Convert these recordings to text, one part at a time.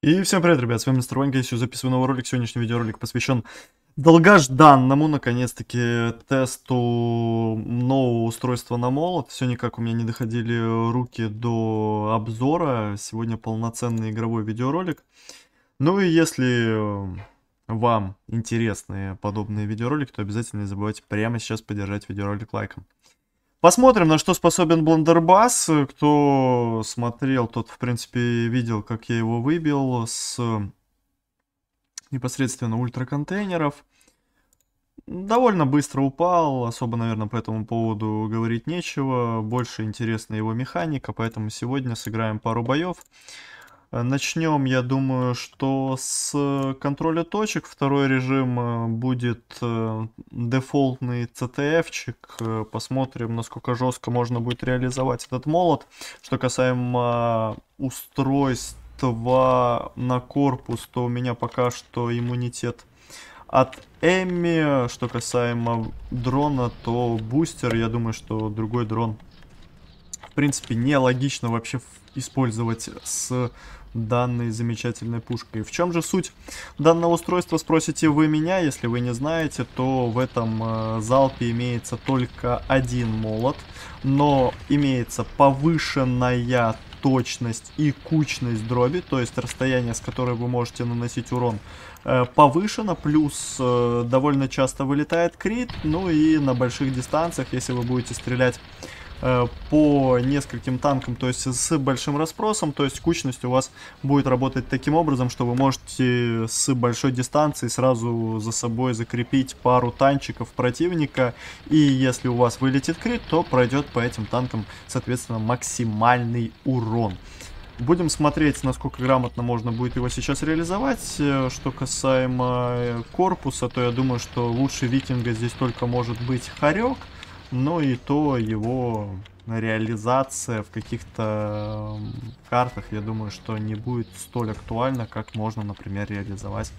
И всем привет, ребят, с вами Мистер Ванька, сегодня записываю новый ролик, сегодняшний видеоролик посвящен долгожданному, наконец-таки, тесту нового устройства на молот. Все никак у меня не доходили руки до обзора, сегодня полноценный игровой видеоролик. Ну и если вам интересны подобные видеоролики, то обязательно не забывайте прямо сейчас поддержать видеоролик лайком. Посмотрим, на что способен Блендербас. Кто смотрел, тот, в принципе, видел, как я его выбил с непосредственно ультраконтейнеров. Довольно быстро упал, особо, наверное, по этому поводу говорить нечего. Больше интересна его механика, поэтому сегодня сыграем пару боев. Э, Начнем, я думаю, что с контроля точек. Второй режим э, будет э, дефолтный CTF-чик. Посмотрим, насколько жестко можно будет реализовать этот молот. Что касаемо устройства на корпус, то у меня пока что иммунитет от Эми. Что касаемо дрона, то бустер. Я думаю, что другой дрон в принципе нелогично вообще использовать с данной замечательной пушкой. В чем же суть данного устройства, спросите вы меня. Если вы не знаете, то в этом э, залпе имеется только один молот, но имеется повышенная точность и кучность дроби, то есть расстояние, с которой вы можете наносить урон, э, повышено, плюс э, довольно часто вылетает крит, ну и на больших дистанциях, если вы будете стрелять по нескольким танкам, то есть с большим расспросом, то есть кучность у вас будет работать таким образом, что вы можете с большой дистанции сразу за собой закрепить пару танчиков противника, и если у вас вылетит крит, то пройдет по этим танкам, соответственно, максимальный урон. Будем смотреть, насколько грамотно можно будет его сейчас реализовать. Э, что касаемо корпуса, то я думаю, что лучше викинга здесь только может быть хорек но и то его реализация в каких-то картах, я думаю, что не будет столь актуальна, как можно, например, реализовать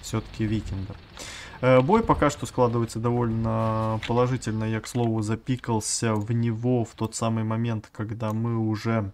все-таки викинга. Э, бой пока что складывается довольно положительно. Я, к слову, запикался в него в тот самый момент, когда мы уже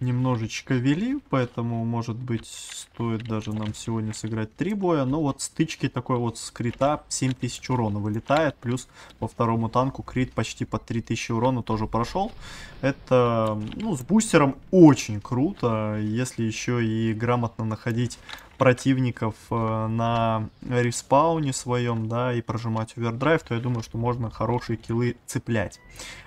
немножечко вели, поэтому, может быть, стоит даже нам сегодня сыграть три боя. Но вот стычки такой вот с крита 7000 урона вылетает, плюс по второму танку крит почти по 3000 урона тоже прошел. Это, ну, с бустером очень круто, если еще и грамотно находить противников э, на респауне своем, да, и прожимать овердрайв, то я думаю, что можно хорошие киллы цеплять.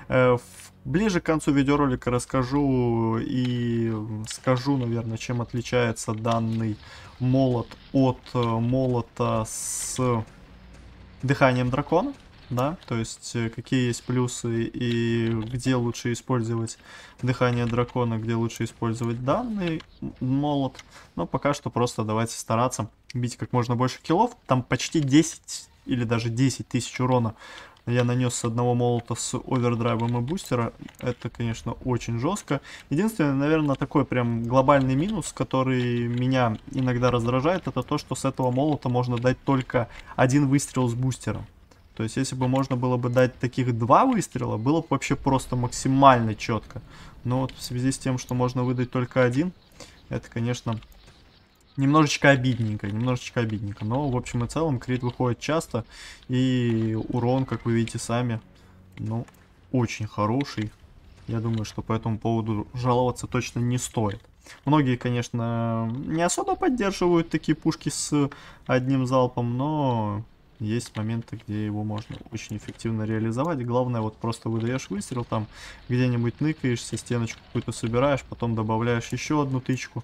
Э, ближе к концу видеоролика расскажу и скажу, наверное, чем отличается данный молот от э, молота с дыханием дракона да, то есть э, какие есть плюсы и где лучше использовать дыхание дракона, где лучше использовать данный молот. Но пока что просто давайте стараться бить как можно больше киллов. Там почти 10 или даже 10 тысяч урона я нанес с одного молота с овердрайвом и бустера. Это, конечно, очень жестко. Единственное, наверное, такой прям глобальный минус, который меня иногда раздражает, это то, что с этого молота можно дать только один выстрел с бустером. То есть, если бы можно было бы дать таких два выстрела, было бы вообще просто максимально четко. Но вот в связи с тем, что можно выдать только один, это, конечно, немножечко обидненько, немножечко обидненько. Но, в общем и целом, крит выходит часто, и урон, как вы видите сами, ну, очень хороший. Я думаю, что по этому поводу жаловаться точно не стоит. Многие, конечно, не особо поддерживают такие пушки с одним залпом, но есть моменты, где его можно очень эффективно реализовать. Главное, вот просто выдаешь выстрел, там где-нибудь ныкаешься, стеночку какую-то собираешь, потом добавляешь еще одну тычку.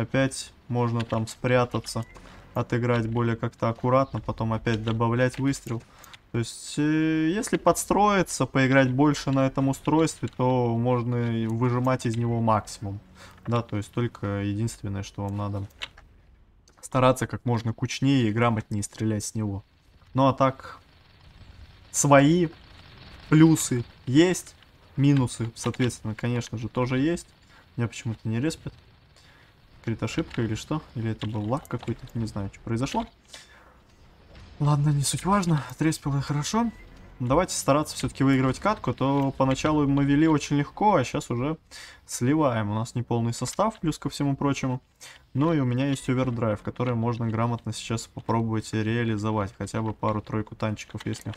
Опять можно там спрятаться, отыграть более как-то аккуратно, потом опять добавлять выстрел. То есть, э, если подстроиться, поиграть больше на этом устройстве, то можно выжимать из него максимум. Да, то есть только единственное, что вам надо стараться как можно кучнее и грамотнее стрелять с него. Ну а так, свои плюсы есть, минусы, соответственно, конечно же, тоже есть. Меня почему-то не респит. Крит ошибка или что? Или это был лаг какой-то, не знаю, что произошло. Ладно, не суть важно, отреспил я хорошо. давайте стараться все-таки выигрывать катку, то поначалу мы вели очень легко, а сейчас уже сливаем. У нас не полный состав, плюс ко всему прочему. Ну и у меня есть овердрайв, который можно грамотно сейчас попробовать реализовать. Хотя бы пару-тройку танчиков, если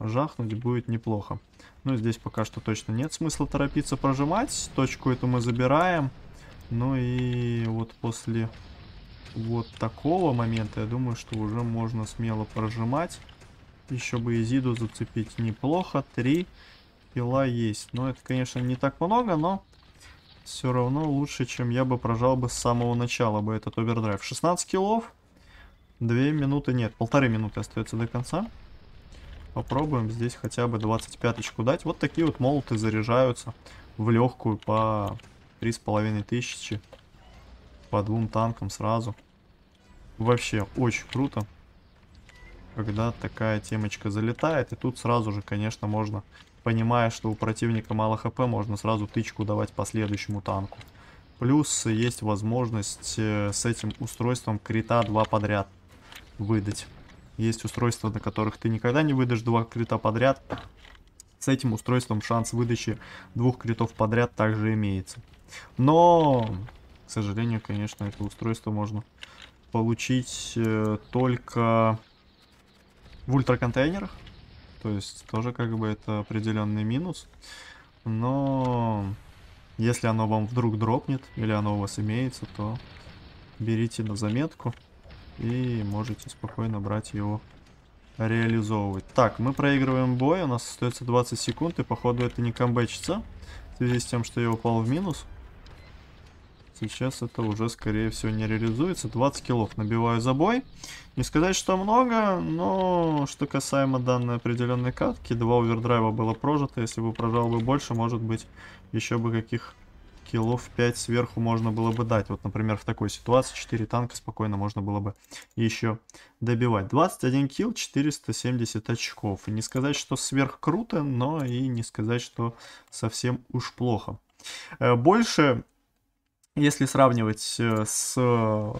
жахнуть, будет неплохо. Ну, здесь пока что точно нет смысла торопиться прожимать. Точку эту мы забираем. Ну и вот после вот такого момента, я думаю, что уже можно смело прожимать. Еще бы Изиду зацепить неплохо. Три килла есть. Но это, конечно, не так много, но все равно лучше, чем я бы прожал бы с самого начала бы этот овердрайв. 16 киллов. Две минуты, нет, полторы минуты остается до конца. Попробуем здесь хотя бы 25-очку дать. Вот такие вот молоты заряжаются в легкую по 3,5 тысячи. По двум танкам сразу. Вообще очень круто когда такая темочка залетает. И тут сразу же, конечно, можно, понимая, что у противника мало хп, можно сразу тычку давать по следующему танку. Плюс есть возможность э, с этим устройством крита два подряд выдать. Есть устройства, на которых ты никогда не выдашь два крита подряд. С этим устройством шанс выдачи двух критов подряд также имеется. Но, к сожалению, конечно, это устройство можно получить э, только в ультраконтейнерах. То есть тоже как бы это определенный минус. Но если оно вам вдруг дропнет, или оно у вас имеется, то берите на заметку и можете спокойно брать его реализовывать. Так, мы проигрываем бой, у нас остается 20 секунд, и походу это не камбэчится, в связи с тем, что я упал в минус. Сейчас это уже, скорее всего, не реализуется. 20 киллов набиваю за бой. Не сказать, что много, но что касаемо данной определенной катки, два овердрайва было прожито. Если бы прожал бы больше, может быть, еще бы каких киллов 5 сверху можно было бы дать. Вот, например, в такой ситуации 4 танка спокойно можно было бы еще добивать. 21 килл, 470 очков. Не сказать, что сверх круто, но и не сказать, что совсем уж плохо. Э, больше если сравнивать э, с э,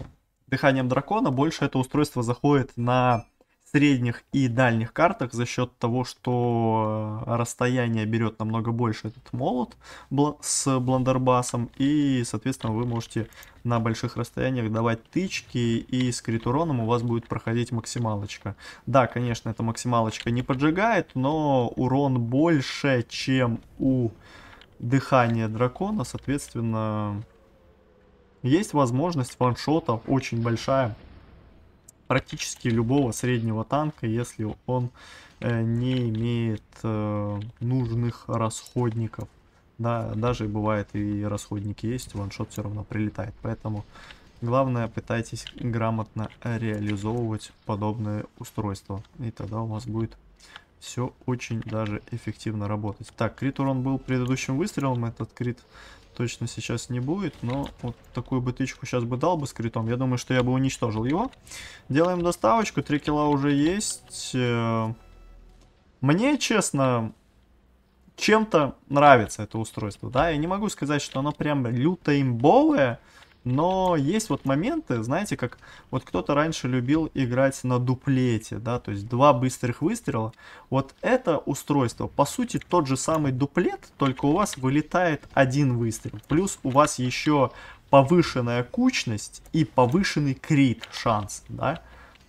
дыханием дракона, больше это устройство заходит на средних и дальних картах за счет того, что э, расстояние берет намного больше этот молот с бландербасом, и, соответственно, вы можете на больших расстояниях давать тычки, и с крит уроном у вас будет проходить максималочка. Да, конечно, эта максималочка не поджигает, но урон больше, чем у дыхания дракона, соответственно, есть возможность ваншота очень большая практически любого среднего танка, если он э, не имеет э, нужных расходников. Да, даже бывает и расходники есть, ваншот все равно прилетает. Поэтому главное пытайтесь грамотно реализовывать подобное устройство. И тогда у вас будет все очень даже эффективно работать. Так, крит урон был предыдущим выстрелом, этот крит точно сейчас не будет, но вот такую бы тычку сейчас бы дал бы с критом, я думаю, что я бы уничтожил его. Делаем доставочку, 3 килла уже есть. Э, мне, честно, чем-то нравится это устройство, да, я не могу сказать, что оно прям люто имбовое, но есть вот моменты, знаете, как вот кто-то раньше любил играть на дуплете, да, то есть два быстрых выстрела. Вот это устройство, по сути, тот же самый дуплет, только у вас вылетает один выстрел. Плюс у вас еще повышенная кучность и повышенный крит шанс, да.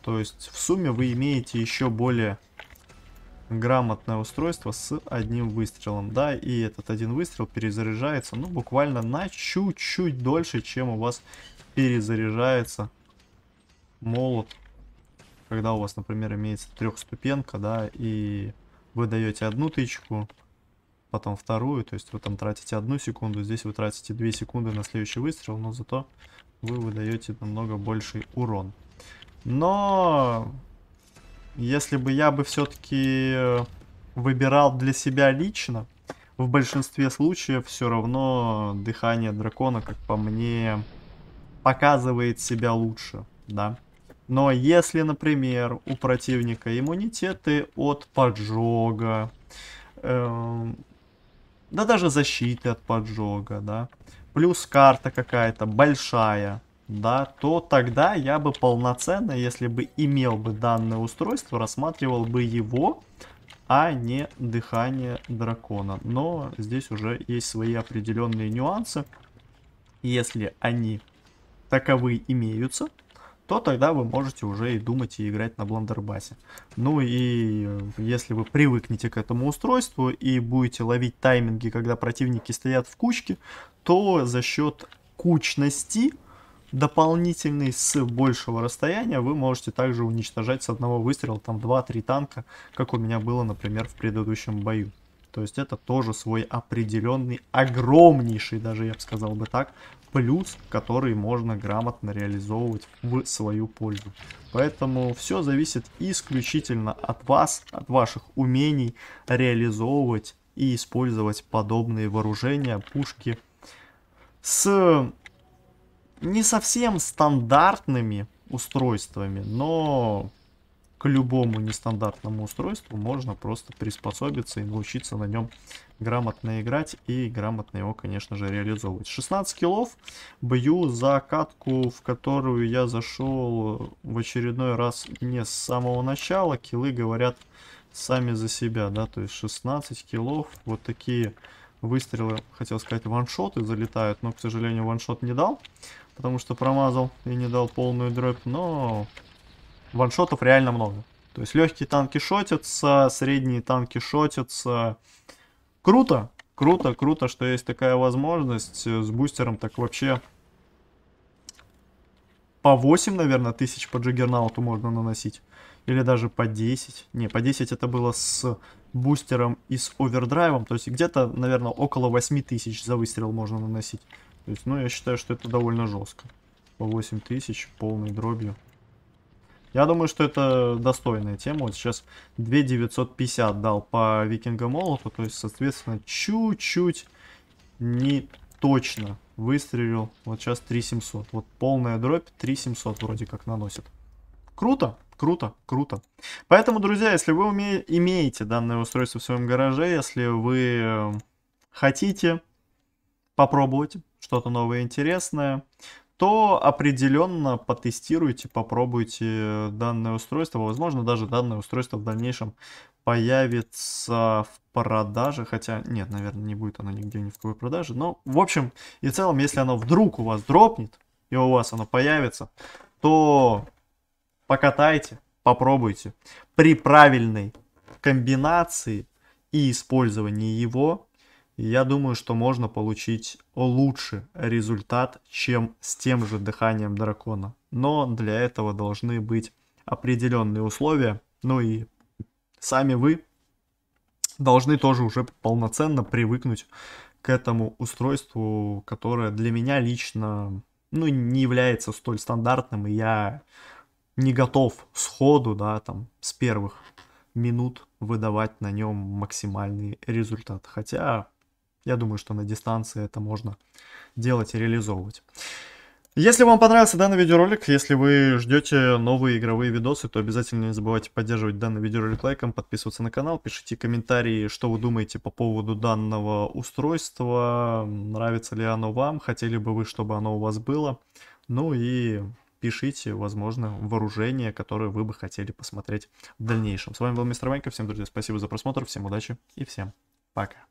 То есть в сумме вы имеете еще более грамотное устройство с одним выстрелом. Да, и этот один выстрел перезаряжается, ну, буквально на чуть-чуть дольше, чем у вас перезаряжается молот. Когда у вас, например, имеется трехступенка, да, и вы даете одну тычку, потом вторую, то есть вы там тратите одну секунду, здесь вы тратите две секунды на следующий выстрел, но зато вы выдаете намного больший урон. Но если бы я бы все-таки э, выбирал для себя лично, в большинстве случаев все равно дыхание дракона, как по мне, показывает себя лучше, да. Но если, например, у противника иммунитеты от поджога, э, да даже защиты от поджога, да, плюс карта какая-то большая, да, то тогда я бы полноценно, если бы имел бы данное устройство, рассматривал бы его а не дыхание дракона. Но здесь уже есть свои определенные нюансы. Если они таковые имеются, то тогда вы можете уже и думать и играть на бландербасе. Ну и э, если вы привыкнете к этому устройству и будете ловить тайминги, когда противники стоят в кучке, то за счет кучности дополнительный с большего расстояния вы можете также уничтожать с одного выстрела там 2-3 танка, как у меня было, например, в предыдущем бою. То есть это тоже свой определенный, огромнейший, даже я бы сказал бы так, плюс, который можно грамотно реализовывать в свою пользу. Поэтому все зависит исключительно от вас, от ваших умений реализовывать и использовать подобные вооружения, пушки с не совсем стандартными устройствами, но к любому нестандартному устройству можно просто приспособиться и научиться на нем грамотно играть и грамотно его, конечно же, реализовывать. 16 киллов бью за катку, в которую я зашел в очередной раз не с самого начала. Киллы говорят сами за себя, да, то есть 16 киллов, вот такие выстрелы, хотел сказать, ваншоты залетают, но, к сожалению, ваншот не дал, потому что промазал и не дал полную дробь, но ваншотов реально много. То есть легкие танки шотятся, средние танки шотятся. Круто, круто, круто, что есть такая возможность. С бустером так вообще по 8, наверное, тысяч по джиггернауту можно наносить. Или даже по 10. Не, по 10 это было с бустером и с овердрайвом. То есть где-то, наверное, около 8 тысяч за выстрел можно наносить. То есть, ну, я считаю, что это довольно жестко. По 8 тысяч полной дробью. Я думаю, что это достойная тема. Вот сейчас 2950 дал по Викинга Молоту. То есть, соответственно, чуть-чуть не точно выстрелил. Вот сейчас 3700. Вот полная дробь 3700 вроде как наносит. Круто, круто, круто. Поэтому, друзья, если вы уме имеете данное устройство в своем гараже, если вы э, хотите попробовать что-то новое интересное, то определенно потестируйте, попробуйте данное устройство. Возможно, даже данное устройство в дальнейшем появится в продаже. Хотя, нет, наверное, не будет оно нигде ни в какой продаже. Но, в общем и целом, если оно вдруг у вас дропнет, и у вас оно появится, то покатайте, попробуйте. При правильной комбинации и использовании его я думаю, что можно получить лучший результат, чем с тем же дыханием дракона. Но для этого должны быть определенные условия. Ну и сами вы должны тоже уже полноценно привыкнуть к этому устройству, которое для меня лично ну, не является столь стандартным, и я не готов сходу, да, там, с первых минут выдавать на нем максимальный результат. Хотя я думаю, что на дистанции это можно делать и реализовывать. Если вам понравился данный видеоролик, если вы ждете новые игровые видосы, то обязательно не забывайте поддерживать данный видеоролик лайком, подписываться на канал, пишите комментарии, что вы думаете по поводу данного устройства, нравится ли оно вам, хотели бы вы, чтобы оно у вас было. Ну и пишите, возможно, вооружение, которое вы бы хотели посмотреть в дальнейшем. С вами был Мистер Ванька, всем, друзья, спасибо за просмотр, всем удачи и всем пока.